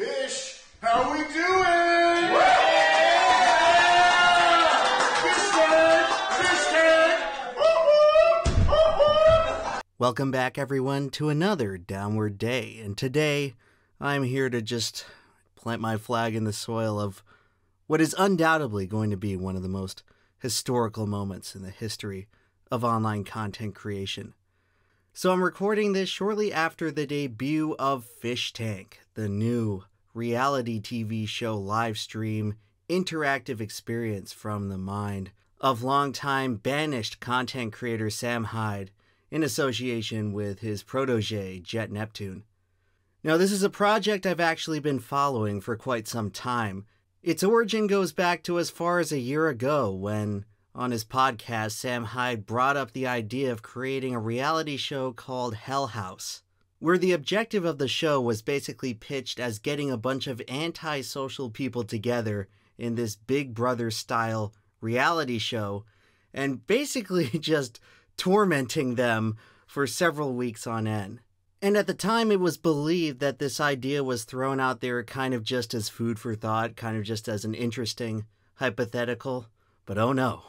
Fish, how we doing? Fish tank, fish tank. Woo-hoo, woo-hoo. Welcome back, everyone, to another Downward Diary. And today, I'm here to just plant my flag in the soil of what is undoubtedly going to be one of the most historical moments in the history of online content creation. So, I'm recording this shortly after the debut of Fish Tank, the new reality TV show live stream interactive experience from the mind of longtime banished content creator Sam Hyde in association with his protege, Jet Neptune. Now, this is a project I've actually been following for quite some time. Its origin goes back to as far as a year ago when, on his podcast, Sam Hyde brought up the idea of creating a reality show called Hell House, where the objective of the show was basically pitched as getting a bunch of antisocial people together in this Big Brother style reality show and basically just tormenting them for several weeks on end. And at the time, it was believed that this idea was thrown out there kind of just as food for thought, kind of just as an interesting hypothetical. But oh no,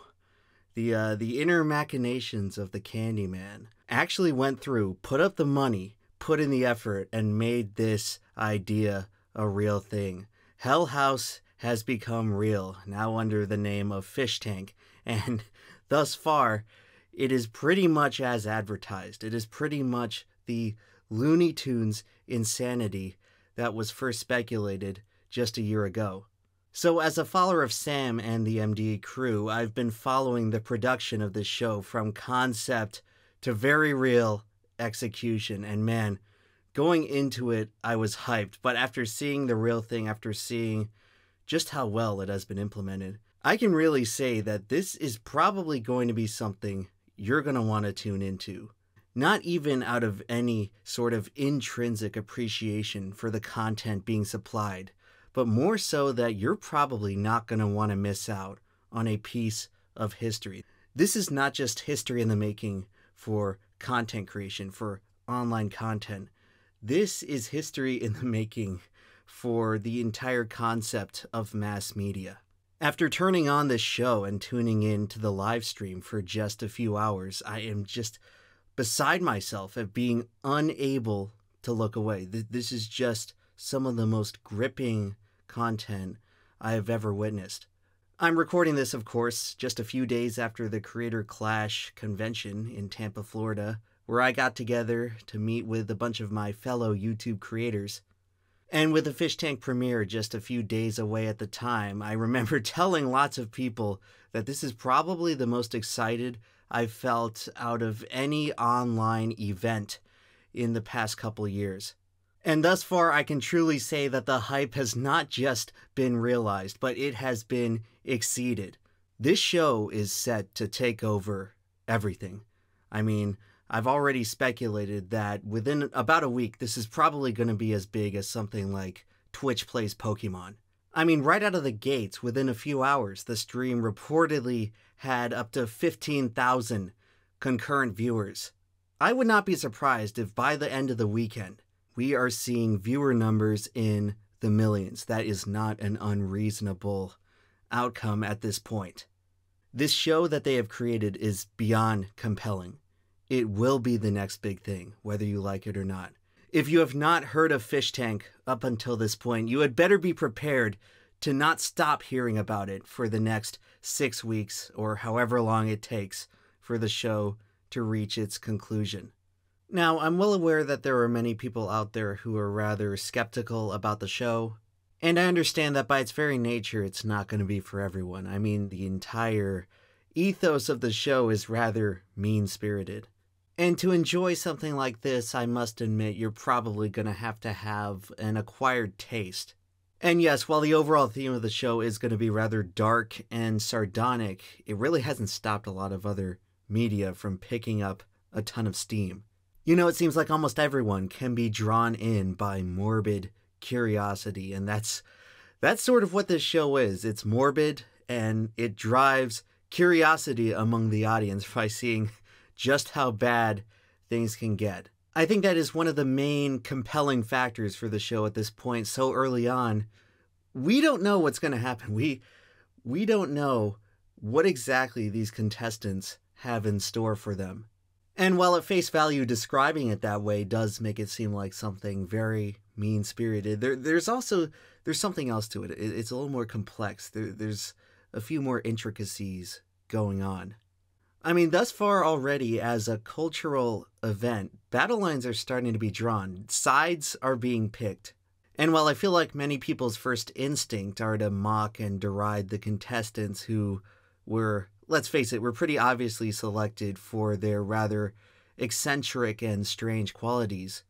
the uh, the inner machinations of the Candyman actually went through, put up the money, put in the effort, and made this idea a real thing. Hell House has become real now under the name of Fish Tank, and thus far, it is pretty much as advertised. It is pretty much the Looney Tunes insanity that was first speculated just a year ago. So, as a follower of Sam and the MD crew, I've been following the production of this show from concept to very real execution. And man, going into it, I was hyped. But after seeing the real thing, after seeing just how well it has been implemented, I can really say that this is probably going to be something you're going to want to tune into. Not even out of any sort of intrinsic appreciation for the content being supplied, but more so that you're probably not going to want to miss out on a piece of history. This is not just history in the making for content creation, for online content. This is history in the making for the entire concept of mass media. After turning on this show and tuning in to the live stream for just a few hours, I am just beside myself at being unable to look away. This is just some of the most gripping content I have ever witnessed. I'm recording this, of course, just a few days after the Creator Clash convention in Tampa, Florida, where I got together to meet with a bunch of my fellow YouTube creators. And with the Fish Tank premiere just a few days away at the time, I remember telling lots of people that this is probably the most excited I've felt out of any online event in the past couple years. And thus far, I can truly say that the hype has not just been realized, but it has been exceeded. This show is set to take over everything. I mean, I've already speculated that within about a week, this is probably going to be as big as something like Twitch plays Pokemon. I mean, right out of the gates, within a few hours, the stream reportedly had up to 15,000 concurrent viewers. I would not be surprised if by the end of the weekend, we are seeing viewer numbers in the millions. That is not an unreasonable outcome at this point. This show that they have created is beyond compelling. It will be the next big thing, whether you like it or not. If you have not heard of Fish Tank up until this point, you had better be prepared to not stop hearing about it for the next six weeks or however long it takes for the show to reach its conclusion. Now, I'm well aware that there are many people out there who are rather skeptical about the show, and I understand that by its very nature, it's not going to be for everyone. I mean, the entire ethos of the show is rather mean spirited. And to enjoy something like this, I must admit, you're probably going to have to have an acquired taste. And yes, while the overall theme of the show is going to be rather dark and sardonic, it really hasn't stopped a lot of other media from picking up a ton of steam. You know, it seems like almost everyone can be drawn in by morbid curiosity, and that's that's sort of what this show is. It's morbid and it drives curiosity among the audience by seeing just how bad things can get. I think that is one of the main compelling factors for the show at this point so early on. We don't know what's going to happen. We we don't know what exactly these contestants have in store for them. And while at face value describing it that way does make it seem like something very mean-spirited, there there's also there's something else to it. it it's a little more complex. There, there's a few more intricacies going on. I mean, thus far already, as a cultural event, battle lines are starting to be drawn, sides are being picked. And while I feel like many people's first instinct are to mock and deride the contestants who were, let's face it, were pretty obviously selected for their rather eccentric and strange qualities,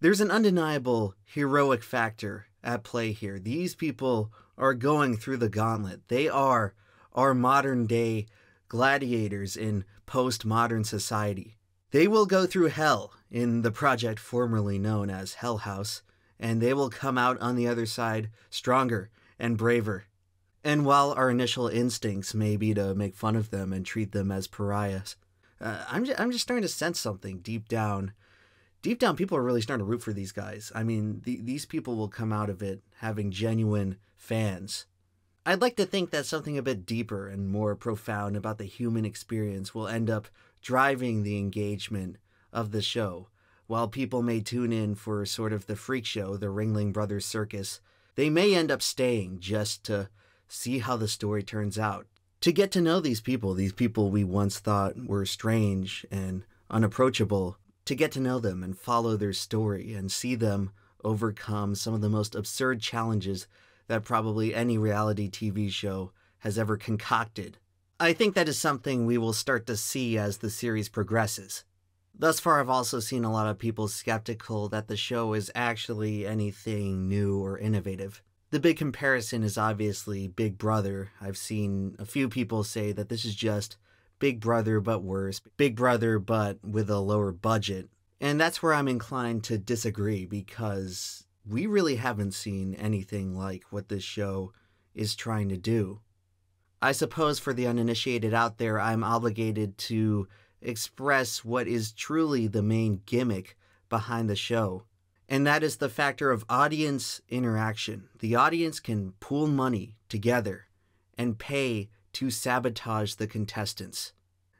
there's an undeniable heroic factor at play here. These people are going through the gauntlet. They are our modern day gladiators in postmodern society. They will go through hell in the project formerly known as Hell House, and they will come out on the other side stronger and braver. And while our initial instincts may be to make fun of them and treat them as pariahs, uh, I'm, just, I'm just starting to sense something deep down. Deep down, people are really starting to root for these guys. I mean, the, these people will come out of it having genuine fans. I'd like to think that something a bit deeper and more profound about the human experience will end up driving the engagement of the show. While people may tune in for sort of the freak show, the Ringling Brothers Circus, they may end up staying just to see how the story turns out. To get to know these people, these people we once thought were strange and unapproachable, to get to know them and follow their story and see them overcome some of the most absurd challenges that probably any reality TV show has ever concocted. I think that is something we will start to see as the series progresses. Thus far, I've also seen a lot of people skeptical that the show is actually anything new or innovative. The big comparison is obviously Big Brother. I've seen a few people say that this is just Big Brother but worse, Big Brother but with a lower budget. And that's where I'm inclined to disagree because we really haven't seen anything like what this show is trying to do. I suppose for the uninitiated out there, I'm obligated to express what is truly the main gimmick behind the show, and that is the factor of audience interaction. The audience can pool money together and pay to sabotage the contestants.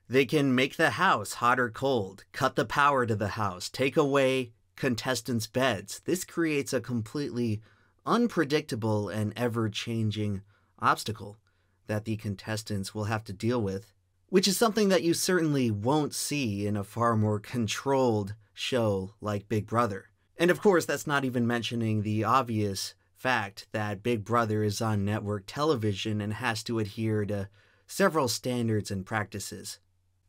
They can make the house hot or cold, cut the power to the house, take away contestants' beds. This creates a completely unpredictable and ever changing obstacle that the contestants will have to deal with, which is something that you certainly won't see in a far more controlled show like Big Brother. And of course, that's not even mentioning the obvious fact that Big Brother is on network television and has to adhere to several standards and practices.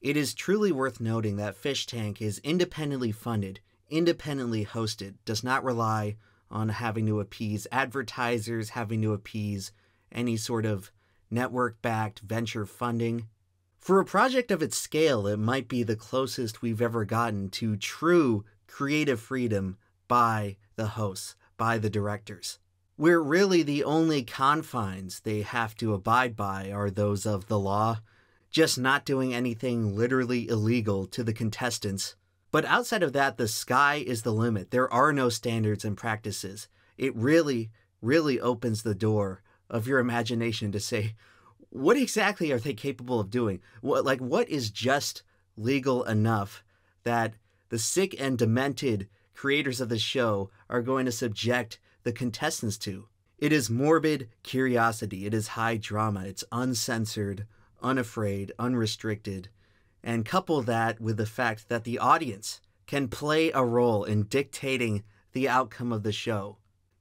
It is truly worth noting that Fish Tank is independently funded independently hosted, does not rely on having to appease advertisers, having to appease any sort of network backed venture funding. For a project of its scale, it might be the closest we've ever gotten to true creative freedom by the hosts, by the directors, where really the only confines they have to abide by are those of the law, just not doing anything literally illegal to the contestants but outside of that, the sky is the limit. There are no standards and practices. It really, really opens the door of your imagination to say, what exactly are they capable of doing? What, like, what is just legal enough that the sick and demented creators of the show are going to subject the contestants to? It is morbid curiosity. It is high drama. It's uncensored, unafraid, unrestricted and couple that with the fact that the audience can play a role in dictating the outcome of the show,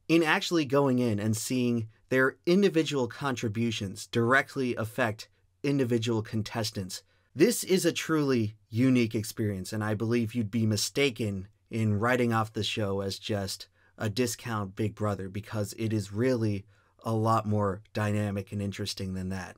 in actually going in and seeing their individual contributions directly affect individual contestants. This is a truly unique experience, and I believe you'd be mistaken in writing off the show as just a discount Big Brother because it is really a lot more dynamic and interesting than that.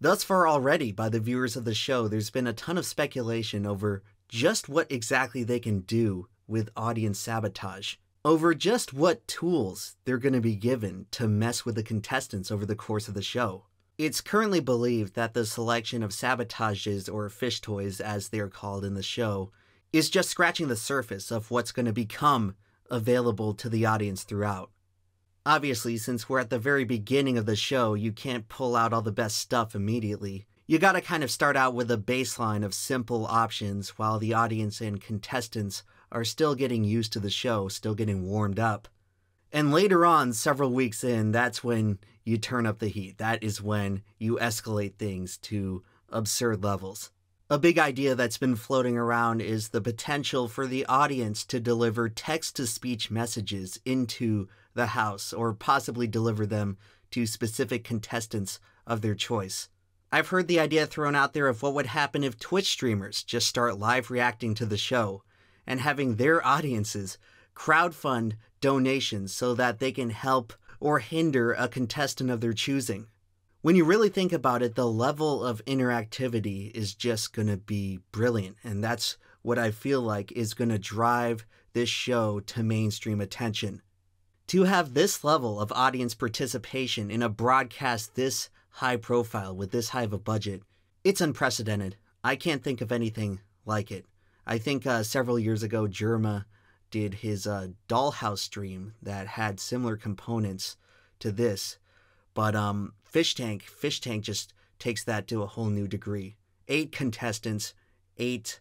Thus far, already, by the viewers of the show, there's been a ton of speculation over just what exactly they can do with audience sabotage, over just what tools they're going to be given to mess with the contestants over the course of the show. It's currently believed that the selection of sabotages, or fish toys as they're called in the show, is just scratching the surface of what's going to become available to the audience throughout. Obviously, since we're at the very beginning of the show, you can't pull out all the best stuff immediately. You gotta kind of start out with a baseline of simple options while the audience and contestants are still getting used to the show, still getting warmed up. And later on, several weeks in, that's when you turn up the heat. That is when you escalate things to absurd levels. A big idea that's been floating around is the potential for the audience to deliver text to speech messages into the house or possibly deliver them to specific contestants of their choice. I've heard the idea thrown out there of what would happen if Twitch streamers just start live reacting to the show and having their audiences crowdfund donations so that they can help or hinder a contestant of their choosing. When you really think about it, the level of interactivity is just going to be brilliant. And that's what I feel like is going to drive this show to mainstream attention. To have this level of audience participation in a broadcast this high profile with this high of a budget, it's unprecedented. I can't think of anything like it. I think uh, several years ago, Jerma did his uh, Dollhouse stream that had similar components to this, but um, Fish Tank, Fish Tank just takes that to a whole new degree. Eight contestants, eight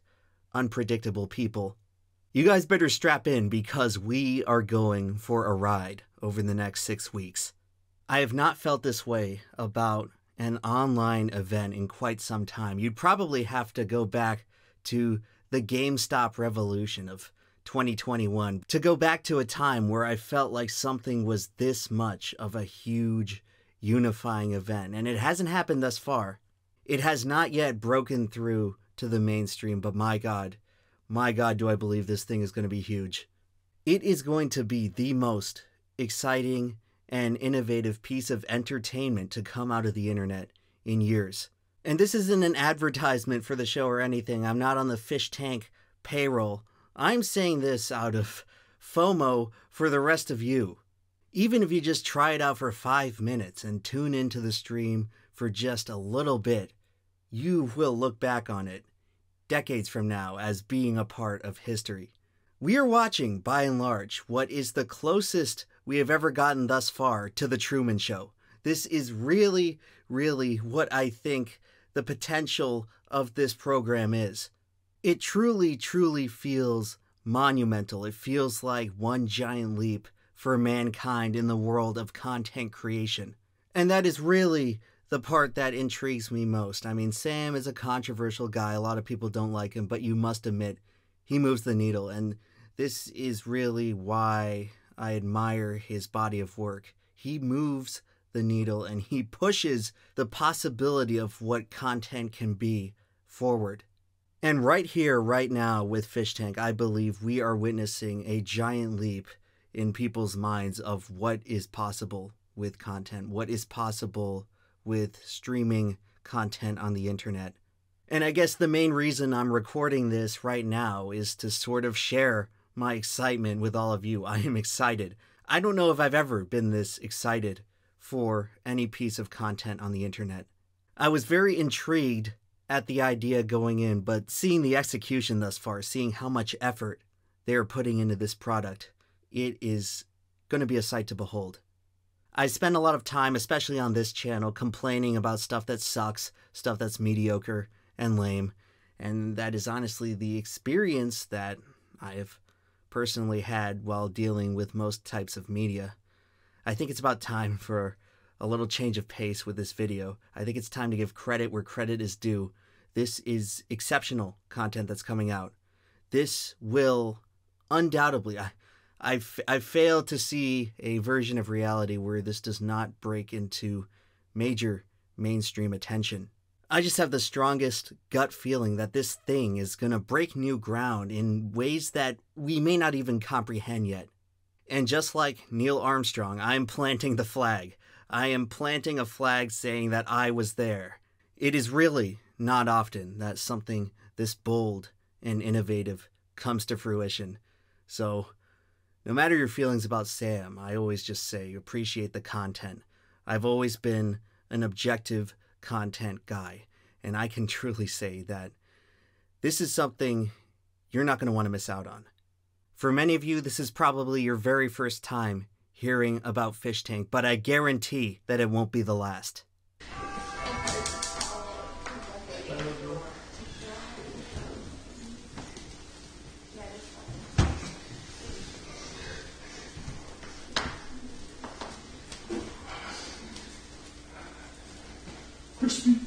unpredictable people. You guys better strap in because we are going for a ride over the next six weeks. I have not felt this way about an online event in quite some time. You'd probably have to go back to the GameStop revolution of 2021 to go back to a time where I felt like something was this much of a huge unifying event. And it hasn't happened thus far. It has not yet broken through to the mainstream, but my God, my God, do I believe this thing is going to be huge. It is going to be the most exciting and innovative piece of entertainment to come out of the internet in years. And this isn't an advertisement for the show or anything. I'm not on the fish tank payroll. I'm saying this out of FOMO for the rest of you. Even if you just try it out for five minutes and tune into the stream for just a little bit, you will look back on it decades from now as being a part of history. We are watching, by and large, what is the closest we have ever gotten thus far to The Truman Show. This is really, really what I think the potential of this program is. It truly, truly feels monumental. It feels like one giant leap for mankind in the world of content creation. And that is really the part that intrigues me most. I mean, Sam is a controversial guy. A lot of people don't like him, but you must admit he moves the needle. And this is really why I admire his body of work. He moves the needle and he pushes the possibility of what content can be forward. And right here, right now with Fish Tank, I believe we are witnessing a giant leap in people's minds of what is possible with content, what is possible with streaming content on the internet. And I guess the main reason I'm recording this right now is to sort of share my excitement with all of you. I am excited. I don't know if I've ever been this excited for any piece of content on the internet. I was very intrigued at the idea going in, but seeing the execution thus far, seeing how much effort they are putting into this product, it is going to be a sight to behold. I spend a lot of time, especially on this channel, complaining about stuff that sucks, stuff that's mediocre and lame, and that is honestly the experience that I have personally had while dealing with most types of media. I think it's about time for a little change of pace with this video. I think it's time to give credit where credit is due. This is exceptional content that's coming out. This will undoubtedly, I, I've, I've failed to see a version of reality where this does not break into major mainstream attention. I just have the strongest gut feeling that this thing is going to break new ground in ways that we may not even comprehend yet. And just like Neil Armstrong, I am planting the flag. I am planting a flag saying that I was there. It is really not often that something this bold and innovative comes to fruition. So, no matter your feelings about Sam, I always just say you appreciate the content. I've always been an objective content guy. And I can truly say that this is something you're not going to want to miss out on. For many of you, this is probably your very first time hearing about Fish Tank, but I guarantee that it won't be the last. crispy.